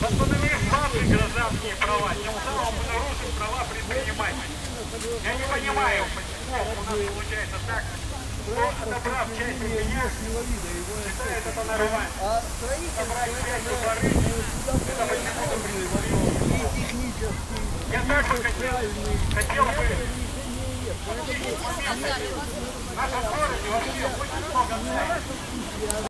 Восстанови слабые гражданские права, тем самым мы права предпринимателей. Я не понимаю, почему у нас получается так, что отобрав часть меня, считает это нормально. Технический, Я также хотел, хотел бы в нашем городе вообще очень много